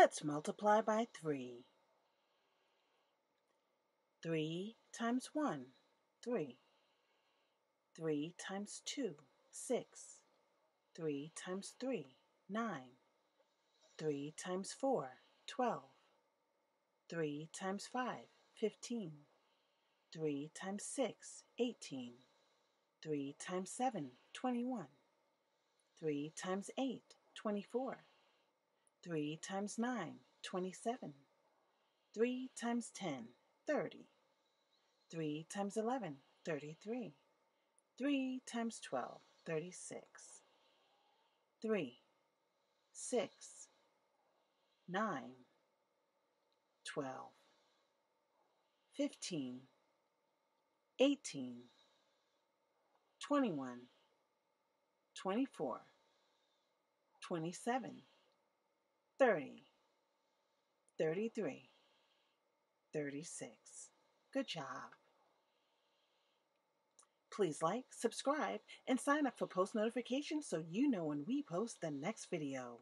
Let's multiply by 3. 3 times 1, 3. 3 times 2, 6. 3 times 3, 9. 3 times 4, 12. 3 times 5, 15. 3 times 6, 18. 3 times 7, 21. 3 times 8, 24. 3 times 9, 27. 3 times 10, 30. 3 times 11, 33. 3 times 12, 36. 3, 6, 9, 12, 15, 18, 21, 24, 27, 30, 33, 36. Good job. Please like, subscribe, and sign up for post notifications so you know when we post the next video.